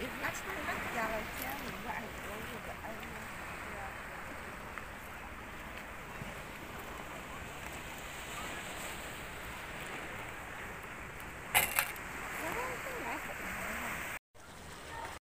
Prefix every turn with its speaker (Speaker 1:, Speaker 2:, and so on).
Speaker 1: Ich letzten Moment, nach,